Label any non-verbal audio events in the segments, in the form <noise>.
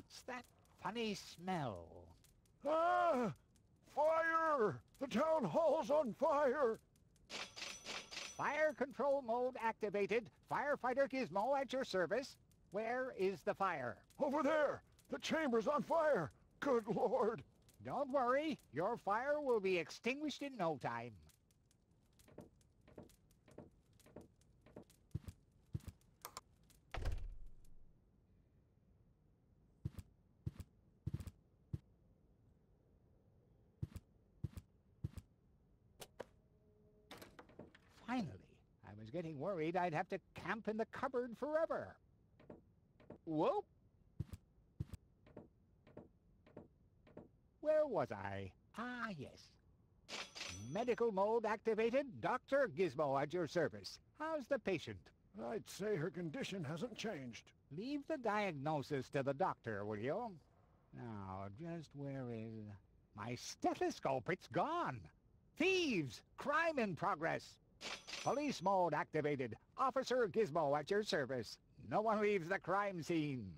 What's that funny smell? Ah! Fire! The town hall's on fire! Fire control mode activated. Firefighter Gizmo at your service. Where is the fire? Over there! The chamber's on fire! Good lord! Don't worry. Your fire will be extinguished in no time. Finally, I was getting worried I'd have to camp in the cupboard forever. Whoop! Where was I? Ah, yes. Medical mode activated. Dr. Gizmo at your service. How's the patient? I'd say her condition hasn't changed. Leave the diagnosis to the doctor, will you? Now, just where is... My stethoscope, it's gone! Thieves! Crime in progress! Police mode activated. Officer Gizmo at your service. No one leaves the crime scene.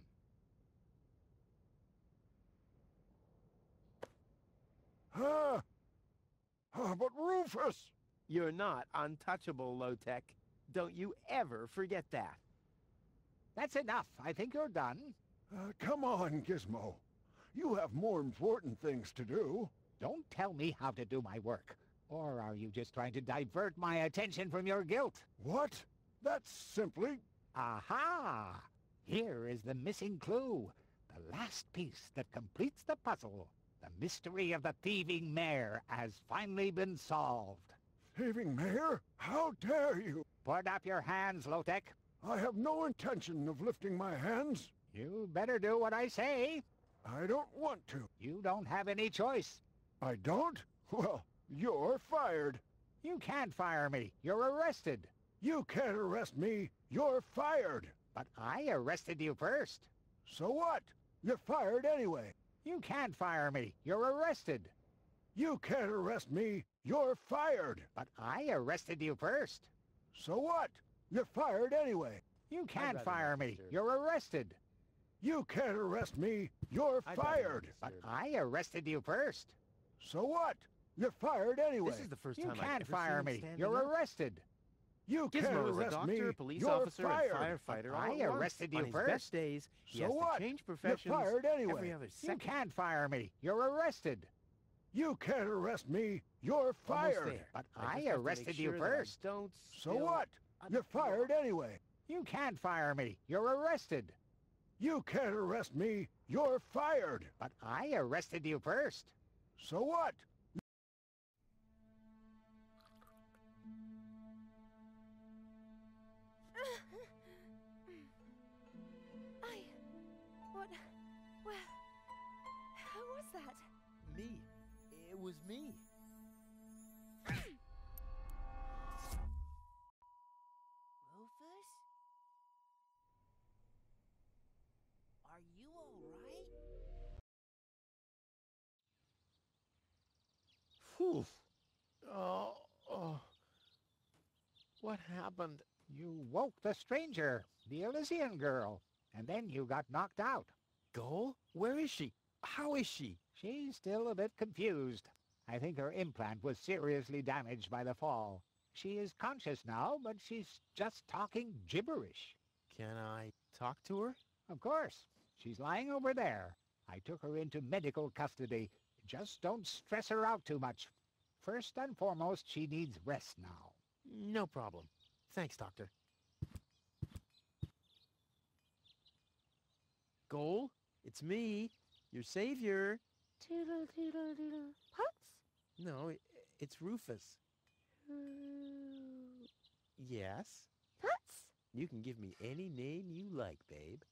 Ah, but Rufus! You're not untouchable, Lotek. Don't you ever forget that. That's enough. I think you're done. Uh, come on, Gizmo. You have more important things to do. Don't tell me how to do my work. Or are you just trying to divert my attention from your guilt? What? That's simply... Aha! Here is the missing clue. The last piece that completes the puzzle. The mystery of the thieving mare has finally been solved. Thieving mare? How dare you! Put up your hands, Lotek. I have no intention of lifting my hands. You better do what I say. I don't want to. You don't have any choice. I don't? Well, you're fired. You can't fire me. You're arrested. You can't arrest me. You're fired. But I arrested you first. So what? You're fired anyway. You can't fire me. You're arrested. You can't arrest me. You're fired. But I arrested you first. So what? You're fired anyway. You can't fire me. sir. You're arrested. You can't arrest me. You're I'd fired. But. I arrested you first. So what? You're fired anyway. This is the first You time can't fire me. You're up. arrested. You can't Gizmo is a arrest doctor, me. police You're officer, fired. firefighter. I all at once. arrested you first. best days, he So what? change You're professions fired anyway. You can't fire me. You're arrested. You can't arrest me. You're fired. But I I just have to make arrested you sure I first. Don't So what? You're fired anyway. You can't fire me. You're arrested. You can't arrest me. You're fired. But I arrested you first. So what? That? Me. It was me. Rufus? Are you alright? Phew. Oh, oh. What happened? You woke the stranger, the Elysian girl, and then you got knocked out. Goal? Where is she? How is she? She's still a bit confused. I think her implant was seriously damaged by the fall. She is conscious now, but she's just talking gibberish. Can I talk to her? Of course. She's lying over there. I took her into medical custody. Just don't stress her out too much. First and foremost, she needs rest now. No problem. Thanks, Doctor. Goal? It's me, your savior. Toodle toodle doodle. No, i- it's Rufus. Ooh. Yes? Putz? You can give me any name you like, babe.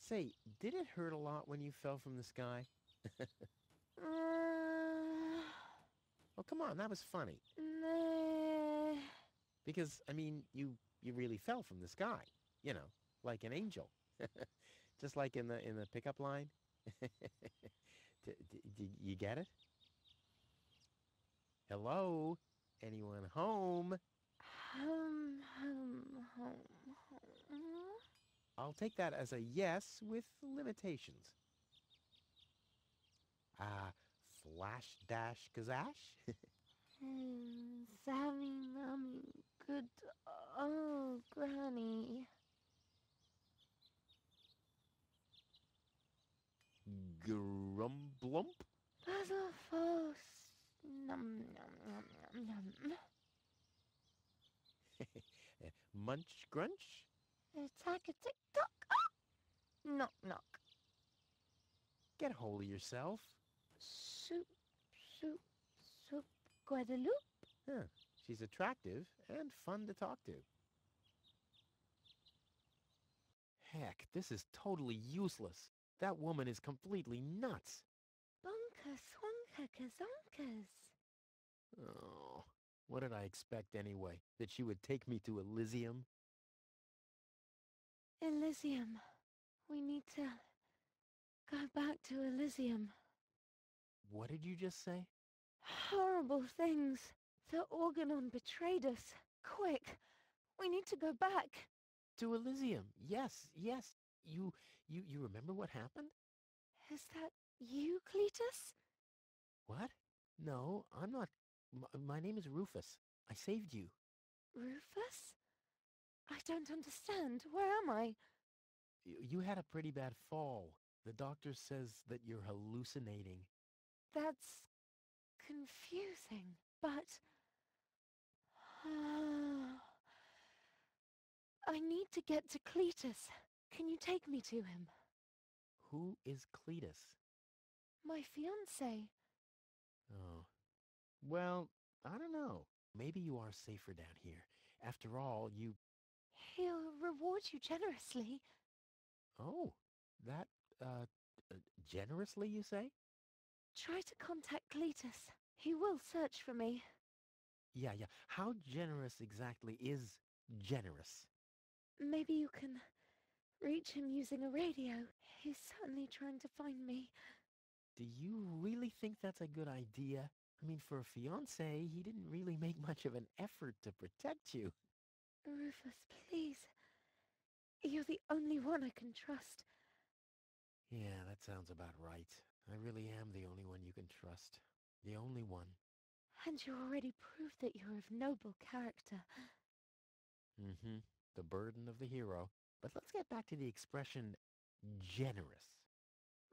Say, did it hurt a lot when you fell from the sky? <laughs> Uh, Oh, come on, that was funny. Because, I mean, you, you really fell from the sky. You know, like an angel. <laughs> Just like in the, in the pickup line. <laughs> D- d- d- you get it? Hello? Anyone home? Home, home, home, home. I'll take that as a yes with limitations. Ah, flash dash kazash? Hmm, Sammy, Mummy, good. Oh, Granny. Grumblump? Basil Falls. Num, num, num, num, num. <laughs> Munch grunch? Attack a tick tock. Ah! Knock, knock. Get a hold of yourself. Soup, soup, soup. Guadeloupe. Huh. She's attractive and fun to talk to. Heck, this is totally useless. That woman is completely nuts. Bonka, swonka, kazonkas. Oh, what did I expect anyway? That she would take me to Elysium? Elysium. We need to go back to Elysium. What did you just say? Horrible things. The Organon betrayed us. Quick, we need to go back. To Elysium. Yes, yes. You, you, you remember what happened? Is that you, Cletus? What? No, I'm not. M- my name is Rufus. I saved you. Rufus? I don't understand. Where am I? Y- You had a pretty bad fall. The doctor says that you're hallucinating. That's confusing, but... <sighs> I need to get to Cletus. Can you take me to him? Who is Cletus? My fiancé. Oh. Well, I don't know. Maybe you are safer down here. After all, you... He'll reward you generously. Oh, that, uh, uh, generously, you say? Try to contact Cletus. He will search for me. Yeah, yeah. How generous exactly is generous? Maybe you can reach him using a radio. He's certainly trying to find me. Do you really think that's a good idea? I mean, for a fiancé, he didn't really make much of an effort to protect you. Rufus, please. You're the only one I can trust. Yeah, that sounds about right. I really am the only one you can trust. The only one. And you already proved that you're of noble character. Mm-hmm. The burden of the hero. But let's get back to the expression generous.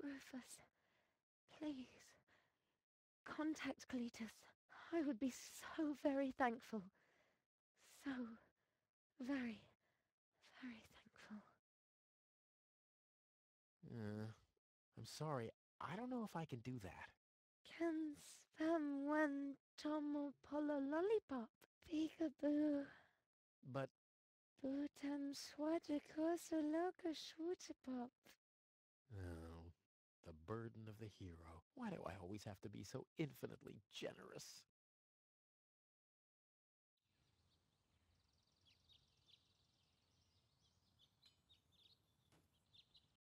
Rufus, please. Contact Cletus. I would be so very thankful. So very, very thankful. Uh, I'm sorry. I don't know if I can do that. Can spam one tomo polo lollipop. Peekaboo. But Loka. Oh, the burden of the hero. Why do I always have to be so infinitely generous?